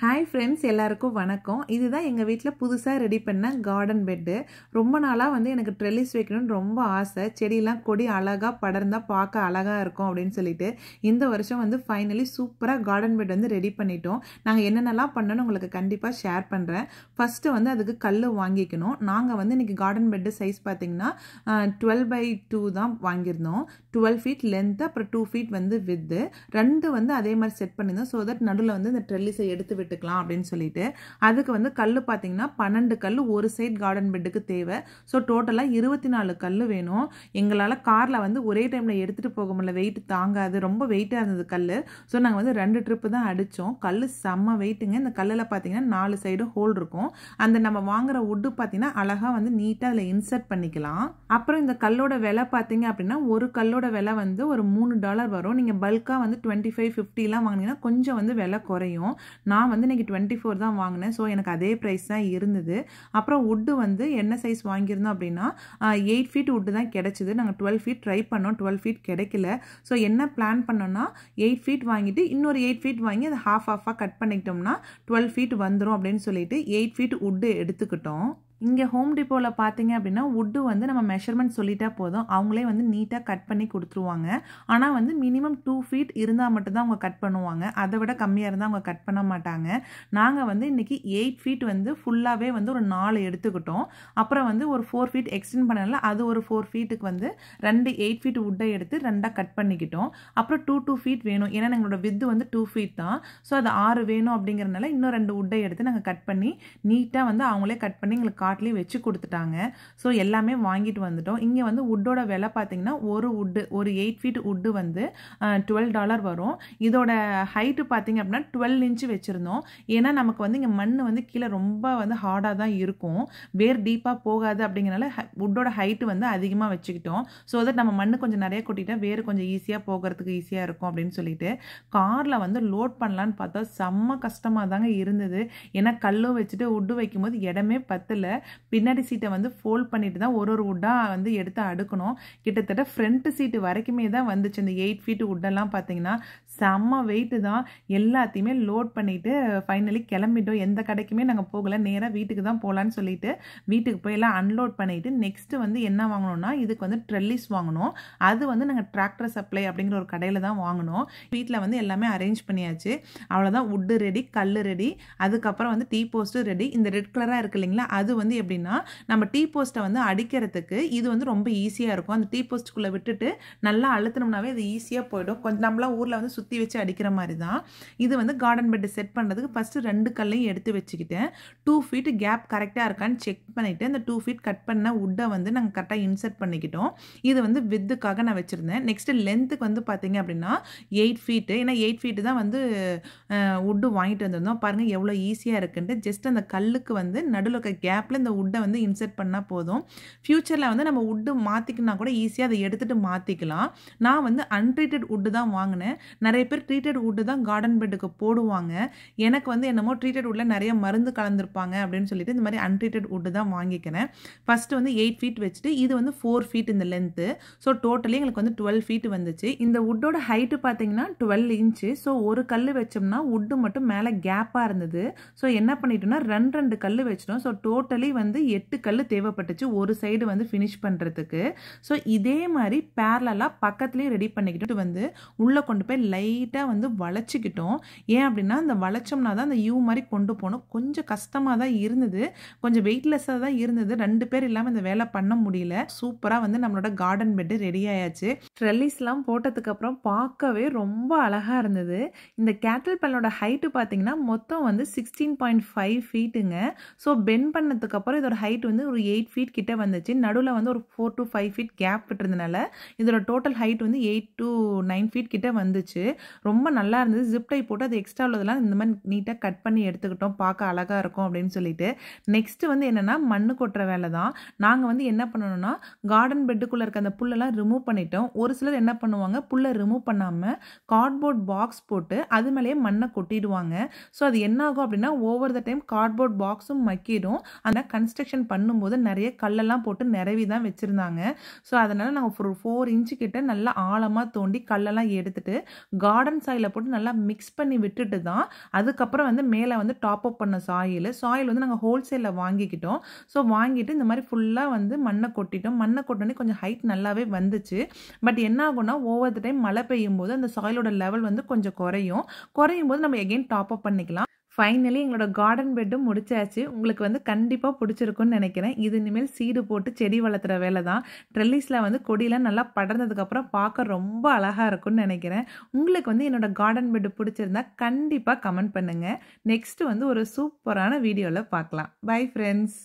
Hi friends எல்லாருக்கும் வணக்கம். இதுதான் எங்கள் வீட்டில் புதுசாக ரெடி பண்ண கார்டன் பெட்டு ரொம்ப நாளாக வந்து எனக்கு ட்ரெல்லிஸ் வைக்கணும்னு ரொம்ப ஆசை. செடியெலாம் கொடி அழகாக படர்ந்தால் பார்க்க அழகாக இருக்கும் அப்படின்னு சொல்லிட்டு இந்த வருஷம் வந்து ஃபைனலி சூப்பராக கார்டன் பெட் வந்து ரெடி பண்ணிட்டோம். நாங்கள் என்னென்னலாம் பண்ணோன்னு உங்களுக்கு கண்டிப்பாக ஷேர் பண்ணுறேன் ஃபஸ்ட்டு வந்து அதுக்கு கல் வாங்கிக்கணும். நாங்கள் வந்து இன்றைக்கி கார்டன் பெட்டு சைஸ் பார்த்தீங்கன்னா டுவெல் பை டூ தான் வாங்கியிருந்தோம். டுவெல் ஃபீட் லென்த்து அப்புறம் டூ ஃபீட் வந்து வித்து ரெண்டு வந்து அதே மாதிரி செட் பண்ணியிருந்தோம். ஸோ தட் நடுவில் வந்து இந்த ட்ரெல்லிஸை எடுத்து விட்டுக்கலாம் அப்படின்னு சொல்லிட்டு அதுக்கு வந்து கல் பார்த்தீங்கன்னா பன்னெண்டு கல் ஒரு சைட் கார்டன் பெட்டுக்கு தேவை. ஸோ டோட்டலாக இருபத்தி நாலு கல் வேணும். எங்களால் காரில் வந்து ஒரே டைமில் எடுத்துகிட்டு போக முடியல. வெயிட் தாங்காது. ரொம்ப வெயிட்டாக இருந்தது கல் ஸோ நாங்கள் வந்து ரெண்டு ட்ரிப்பு தான் அடித்தோம் கல் செம்ம வெயிட்டுங்க இந்த கல்லில் பார்த்தீங்கன்னா நாலு சைடு ஹோல் இருக்கும். அந்த நம்ம வாங்குற உட்டு பார்த்தீங்கன்னா அழகாக வந்து நீட்டாக அதில் இன்சர்ட் பண்ணிக்கலாம். அப்புறம் இந்த கல்லோட விலை பார்த்தீங்க அப்படின்னா ஒரு கல்லோட விலை வந்து ஒரு மூணு டாலர் வரும். நீங்கள் பல்காக வந்து டுவெண்ட்டி ஃபைவ் ஃபிஃப்டிலாம் வாங்கினீங்கன்னா கொஞ்சம் வந்து விலை குறையும். நான் வந்து இன்றைக்கி டுவெண்ட்டி ஃபோர் தான் வாங்கினேன். ஸோ எனக்கு அதே ப்ரைஸ் தான் இருந்தது. அப்புறம் உட்டு வந்து என்ன சைஸ் வாங்கியிருந்தோம் அப்படின்னா எயிட் ஃபீட் உட்டு தான் கிடச்சிது. நாங்கள் டுவெல் ஃபீட் ட்ரை பண்ணோம். டுவெல் ஃபீட் கிடைக்கல. ஸோ என்ன பிளான் பண்ணோன்னா எயிட் ஃபீட் வாங்கிட்டு இன்னொரு எயிட் ஃபீட் வாங்கி அதை ஹாஃப் ஹாஃபாக கட் பண்ணிக்கிட்டோம்னா டுவெல் ஃபீட் வந்துடும் அப்படின்னு சொல்லிட்டு எயிட் ஃபீட் உட்டு எடுத்துக்கிட்டோம். இங்கே ஹோம் டிப்போவில் பார்த்தீங்க அப்படின்னா உட்டு வந்து நம்ம மெஷர்மெண்ட் சொல்லிட்டா போதும். அவங்களே வந்து நீட்டாக கட் பண்ணி கொடுத்துருவாங்க. ஆனால் வந்து மினிமம் டூ ஃபீட் இருந்தால் மட்டும்தான் அவங்க கட் பண்ணுவாங்க. அதை விட கம்மியாக இருந்தால் அவங்க கட் பண்ண மாட்டாங்க. நாங்கள் வந்து இன்றைக்கி எயிட் ஃபீட் வந்து ஃபுல்லாகவே வந்து ஒரு நாலு எடுத்துக்கிட்டோம். அப்புறம் வந்து ஒரு ஃபோர் ஃபீட் எக்ஸ்டெண்ட் பண்ணல அது ஒரு ஃபோர் ஃபீட்டுக்கு வந்து ரெண்டு எயிட் ஃபீட் உட்டை எடுத்து ரெண்டாக கட் பண்ணிக்கிட்டோம். அப்புறம் டூ டூ ஃபீட் வேணும். ஏன்னா எங்களோட வித்து வந்து டூ ஃபீட் தான். ஸோ அது ஆறு வேணும் அப்படிங்கிறனால இன்னும் ரெண்டு உட்டை எடுத்து நாங்கள் கட் பண்ணி நீட்டாக வந்து அவங்களே கட் பண்ணி எங்களுக்கு காட்லேயே வச்சு கொடுத்துட்டாங்க. ஸோ எல்லாமே வாங்கிட்டு வந்துட்டோம். இங்கே வந்து உட்டோட விலை பார்த்தீங்கன்னா ஒரு உட்டு ஒரு எயிட் ஃபீட் உட்டு வந்து டுவெல் டாலர் வரும். இதோட ஹைட்டு பார்த்தீங்க அப்படின்னா டுவெல் இன்ச்சு வச்சுருந்தோம். ஏன்னா நமக்கு வந்து இங்கே மண் வந்து கீழே ரொம்ப வந்து ஹார்டாக தான் இருக்கும். வேர் டீப்பாக போகாது அப்படிங்கிறனால உட்டோட ஹைட்டு வந்து அதிகமாக வச்சுக்கிட்டோம். ஸோ தட் நம்ம மண் கொஞ்சம் நிறைய கொட்டிட்டால் வேறு கொஞ்சம் ஈஸியாக போகிறதுக்கு ஈஸியாக இருக்கும் அப்படின்னு சொல்லிட்டு காரில் வந்து லோட் பண்ணலான்னு பார்த்தா செம்ம கஷ்டமாக தாங்க இருந்தது. ஏன்னா கல்லும் வச்சுட்டு உட்டு வைக்கும்போது இடமே பத்தலை. பின்னாடி சீட்டை வந்து ஃபோல்ட் பண்ணிட்டு தான் ஒரு ஒரு உட்டாக வந்து எடுத்து அடுக்கணும். கிட்டத்தட்ட ஃப்ரண்ட் சீட்டு வரைக்குமே தான் வந்துச்சு. இந்த எயிட் ஃபீட் உட்டெல்லாம் பார்த்தீங்கன்னா செம்ம வெயிட்டு தான். எல்லாத்தையுமே லோட் பண்ணிவிட்டு ஃபைனலி கிளம்பிட்டோம். எந்த கடைக்குமே நாங்கள் போகலை. நேராக வீட்டுக்கு தான் போகலான்னு சொல்லிட்டு வீட்டுக்கு போய் எல்லாம் அன்லோட் பண்ணிவிட்டு நெக்ஸ்ட்டு வந்து என்ன வாங்கணும்னா இதுக்கு வந்து ட்ரெல்லிஸ் வாங்கணும். அது வந்து நாங்கள் டிராக்டர் சப்ளை அப்படிங்கிற ஒரு கடையில் தான் வாங்கினோம் வீட்டில் வந்து எல்லாமே அரேஞ்ச் பண்ணியாச்சு. அவ்வளோதான் உட்டு ரெடி கல் ரெடி அதுக்கப்புறம் வந்து டீ போஸ்ட்டு ரெடி இந்த ரெட் கலராக இருக்கு இல்லைங்களா? அது வந்து வந்து எப்படின்னா நம்ம டீ போஸ்ட்டை வந்து அடிக்கிறதுக்கு இது வந்து ரொம்ப ஈஸியாக இருக்கும். அந்த டீ போஸ்ட்டுக்குள்ளே விட்டுட்டு நல்லா அழுத்தினோம்னாவே அது ஈஸியாக போயிடும். கொஞ்சம் நம்மளாம் ஊரில் வந்து சுற்றி வச்சு அடிக்கிற மாதிரி தான் இது வந்து கார்டன் பெட்டு செட் பண்ணுறதுக்கு ஃபஸ்ட்டு ரெண்டு கல்லையும் எடுத்து வச்சுக்கிட்டேன். டூ ஃபீட் கேப் கரெக்டாக இருக்கான்னு செக் பண்ணிவிட்டு அந்த டூ ஃபீட் கட் பண்ண உட்டை வந்து நாங்கள் கரெக்டாக இன்சர்ட் பண்ணிக்கிட்டோம். இது வந்து வித்துக்காக நான் வச்சுருந்தேன். நெக்ஸ்ட்டு லென்த்துக்கு வந்து பார்த்தீங்க அப்படின்னா எயிட் ஃபீட்டு ஏன்னா எயிட் ஃபீட்டு தான் வந்து உட்டு வாங்கிட்டு வந்திருந்தோம். பாருங்கள் எவ்வளோ ஈஸியாக இருக்குன்ட்டு. ஜஸ்ட் அந்த கல்லுக்கு வந்து நடுவில் இருக்க கேப்பில் இந்த உட்டை வந்து இன்சர்ட் பண்ணால் போதும். ஃப்யூச்சரில் வந்து நம்ம உட்டு மாற்றிக்கினா கூட ஈஸியாக அதை எடுத்துகிட்டு மாற்றிக்கலாம் நான் வந்து அன்ட்ரீட்டட் உட்டு தான் வாங்கினேன். நிறைய பேர் ட்ரீட்டட் உட்டு தான் கார்டன் பெட்டுக்கு போடுவாங்க. எனக்கு வந்து என்னமோ ட்ரீட்டட் உட்டில் நிறைய மருந்து கலந்துருப்பாங்க அப்படின்னு சொல்லிட்டு இந்த மாதிரி அன்ட்ரீட்டட் உட்டு தான் வாங்கிக்கிறேன். ஃபஸ்ட்டு வந்து எயிட் ஃபீட் வச்சுட்டு இது வந்து ஃபோர் ஃபீட் இந்த லென்த்து ஸோ டோட்டலி எங்களுக்கு வந்து டுவெல் ஃபீட் வந்துச்சு. இந்த உட்டோட ஹைட்டு பார்த்தீங்கன்னா டுவெல் இன்ச்சு ஸோ ஒரு கல் வச்சோம்னா உட்டு மட்டும் மேலே கேப்பாக இருந்தது. ஸோ என்ன பண்ணிட்டோம்னா ரெண்டு ரெண்டு கல் வச்சிட்டோம். ஸோ டோட்டலி வந்து எட்டு கல் தேவைப்பட்டுச்சு. ஒரு சைடு வந்து ஃபினிஷ் பண்ணுறதுக்கு ஸோ இதே மாதிரி பேரலாக பக்கத்துலேயே ரெடி பண்ணிக்கிட்டு வந்து உள்ளே கொண்டு போய் லைட்டாக வந்து வளைச்சிக்கிட்டோம். ஏன் அப்படின்னா அந்த வளைச்சோம்னா தான் அந்த யூ மாதிரி கொண்டு போகணும். கொஞ்சம் கஷ்டமாக தான் இருந்தது. கொஞ்சம் வெயிட்லெஸ்ஸாக தான் இருந்தது. ரெண்டு பேர் இல்லாமல் இந்த வேலை பண்ண முடியல. சூப்பராக வந்து நம்மளோட கார்டன் பெட்டு ரெடி ஆயாச்சு. ட்ரெல்லிஸ்லாம் போட்டதுக்கப்புறம் பார்க்கவே ரொம்ப அழகாக இருந்தது. இந்த கேட்டல் பல்லோட ஹைட்டு பார்த்தீங்கன்னா மொத்தம் வந்து சிக்ஸ்டீன் பாயிண்ட் ஃபைவ் ஃபீட்டுங்க ஸோ பென் அதுக்கப்புறம் இதோட ஹைட் வந்து ஒரு எயிட் ஃபீட் கிட்டே வந்துச்சு. நடுவில் வந்து ஒரு four to five feet gap விட்டுறதுனால இதோட டோட்டல் ஹைட் வந்து எயிட் டு நைன் ஃபீட் கிட்டே வந்துச்சு. ரொம்ப நல்லா இருந்தது. ஜிப் டை போட்டு அது எக்ஸ்ட்ரா உள்ளதெல்லாம் இந்த மாதிரி நீட்டாக கட் பண்ணி எடுத்துக்கிட்டோம். பார்க்க அழகாக இருக்கும் அப்படின்னு சொல்லிட்டு. நெக்ஸ்ட்டு வந்து என்னென்னா மண்ணு கொட்டுற வேலை தான். நாங்கள் வந்து என்ன பண்ணணும்னா கார்டன் பெட்டுக்குள்ளே இருக்க அந்த புல்லெல்லாம் ரிமூவ் பண்ணிட்டோம். ஒரு சிலர் என்ன பண்ணுவாங்க புல்லை ரிமூவ் பண்ணாமல் கார்ட்போர்ட் பாக்ஸ் போட்டு அது மேலேயே மண்ணை கொட்டிடுவாங்க. ஸோ அது என்ன ஆகும் அப்படின்னா ஓவர் த டைம் கார்ட்போர்ட் பாக்ஸும் மக்கிடும். அந்த கன்ஸ்ட்ரக்ஷன் பண்ணும்போது நிறைய கல்லெல்லாம் போட்டு நிறவி தான் வச்சுருந்தாங்க. ஸோ அதனால் நாங்கள் ஒரு ஃபோர் இன்ச்சு கிட்ட நல்லா ஆழமாக தோண்டி கல்லெல்லாம் எடுத்துட்டு கார்டன் சாயிலை போட்டு நல்லா மிக்ஸ் பண்ணி விட்டுட்டு தான் அதுக்கப்புறம் வந்து மேலே வந்து டாப் அப் பண்ண சாயில் சாயில் வந்து நாங்கள் ஹோல்சேலில் வாங்கிக்கிட்டோம். ஸோ வாங்கிட்டு இந்த மாதிரி ஃபுல்லாக வந்து மண்ணை கொட்டிட்டோம். மண்ணை கொட்டோன்னே கொஞ்சம் ஹைட் நல்லாவே வந்துச்சு. பட் என்ன ஆகும்னா த டைம் மழை பெய்யும் போது அந்த சாயிலோட லெவல் வந்து கொஞ்சம் குறையும். குறையும் போது நம்ம எகெயின் டாப் அப் பண்ணிக்கலாம். ஃபைனலி எங்களோட கார்டன் பெட்டும் முடிச்சாச்சு. உங்களுக்கு வந்து கண்டிப்பாக பிடிச்சிருக்குன்னு நினைக்கிறேன். இது இனிமேல் சீடு போட்டு செடி வளர்த்துற வேலை தான். ட்ரெல்லிஸில் வந்து கொடியெலாம் நல்லா படர்ந்ததுக்கப்புறம் பார்க்க ரொம்ப அழகாக இருக்கும்னு நினைக்கிறேன். உங்களுக்கு வந்து என்னோட கார்டன் பெட்டு பிடிச்சிருந்தா கண்டிப்பாக கமெண்ட் பண்ணுங்கள் நெக்ஸ்ட் வந்து ஒரு சூப்பரான வீடியோவில் பார்க்கலாம். Bye friends